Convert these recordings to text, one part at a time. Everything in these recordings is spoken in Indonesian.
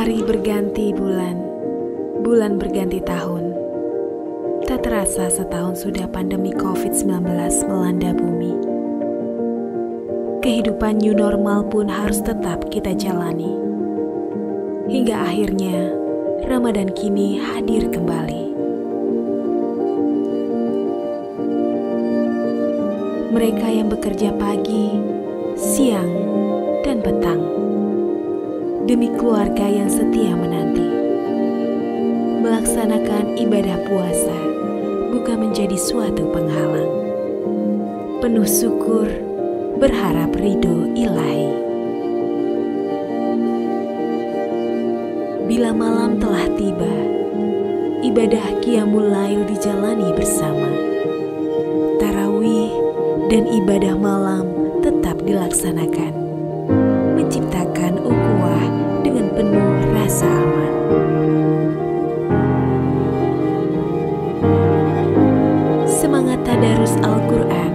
Hari berganti bulan, bulan berganti tahun. Tak terasa setahun sudah pandemi COVID-19 melanda bumi. Kehidupan new normal pun harus tetap kita jalani. Hingga akhirnya, Ramadan kini hadir kembali. Mereka yang bekerja pagi, siang, dan petang demi keluarga yang setia menanti. Melaksanakan ibadah puasa bukan menjadi suatu penghalang. Penuh syukur, berharap ridho ilahi. Bila malam telah tiba, ibadah qiyamul lail dijalani bersama. Tarawih dan ibadah malam tetap dilaksanakan, menciptakan dengan penuh rasa aman. Semangat tadarus Al-Quran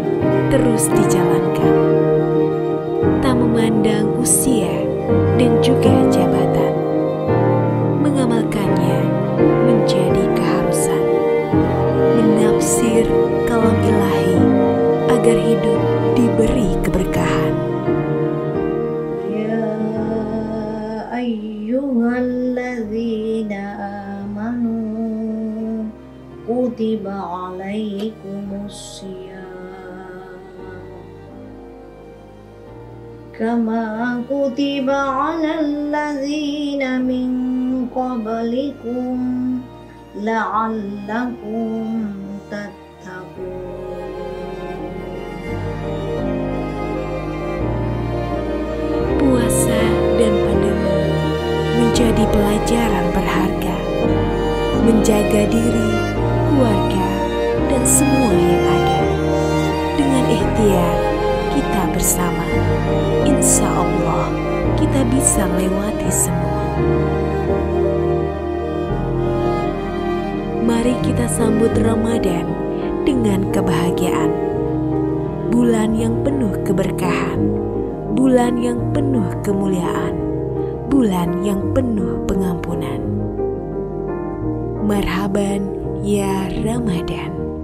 terus dijalankan, tak memandang usia dan juga jabatan. Mengamalkannya menjadi keharusan, menafsir kalam ilahi agar hidup كتب عليكم الصيام كما كتب على الذين من قبلكم لعلكم تتقون Puasa dan pandemi menjadi pelajaran berharga, menjaga diri, keluarga, dan semua yang ada. Dengan ikhtiar kita bersama, insya Allah kita bisa melewati semua. Mari kita sambut Ramadan dengan kebahagiaan. Bulan yang penuh keberkahan, bulan yang penuh kemuliaan, bulan yang penuh pengampunan. Marhaban ya Ramadan.